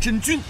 真君。